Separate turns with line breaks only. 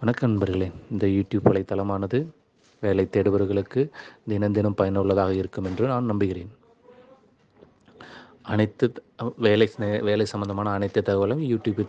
வணக்கம் நண்பர்களே. இந்த யூடியூப் வலைத்தளமானது வேலை தேடுபவர்களுக்கு தினம் தினம் பயனுள்ளதாக இருக்கும் என்று நான் நம்புகிறேன். அனைத்து த- வேலை வேலை சம்பந்தமான அனைத்து தகவலும் யூடியூப்